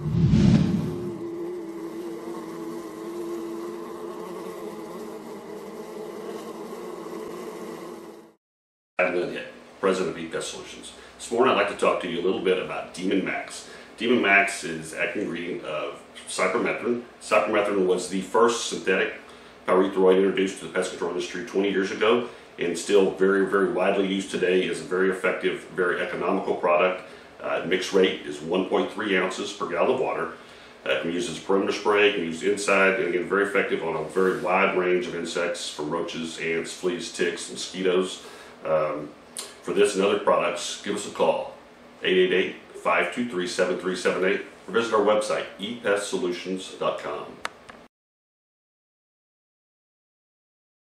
Adam President of ePest Solutions. This morning I'd like to talk to you a little bit about Demon Max. Demon Max is active ingredient of cypermethrin. Cypermethrin was the first synthetic pyrethroid introduced to the pest control industry 20 years ago and still very, very widely used today is a very effective, very economical product. Uh, mix rate is 1.3 ounces per gallon of water. Uh, it can be used as a perimeter spray, can be used inside, and again, very effective on a very wide range of insects from roaches, ants, fleas, ticks, mosquitoes. Um, for this and other products, give us a call, 888-523-7378, or visit our website, epestsolutions.com.